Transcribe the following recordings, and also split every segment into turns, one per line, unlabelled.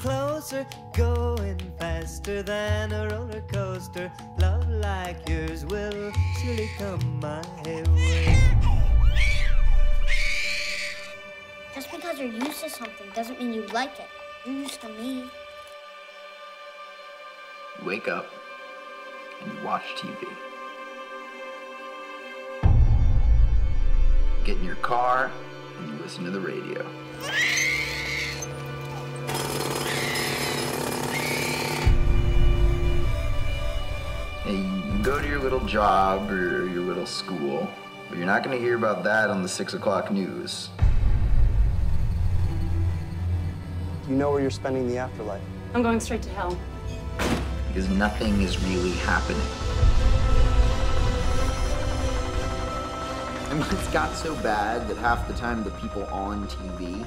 closer, going faster than a roller coaster. Love like yours will surely come my way.
Just because you're used to something doesn't mean you like it. You're used to me.
You wake up and you watch TV. Get in your car and you listen to the radio. Go to your little job or your little school, but you're not going to hear about that on the 6 o'clock news.
You know where you're spending the afterlife.
I'm going straight to hell.
Because nothing is really happening. I mean, it's got so bad that half the time the people on TV,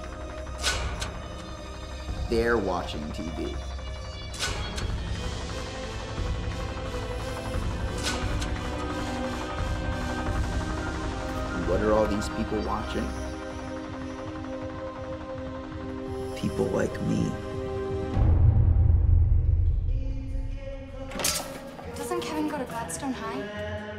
they're watching TV. What are all these people watching? People like me.
Doesn't Kevin go to Gladstone High?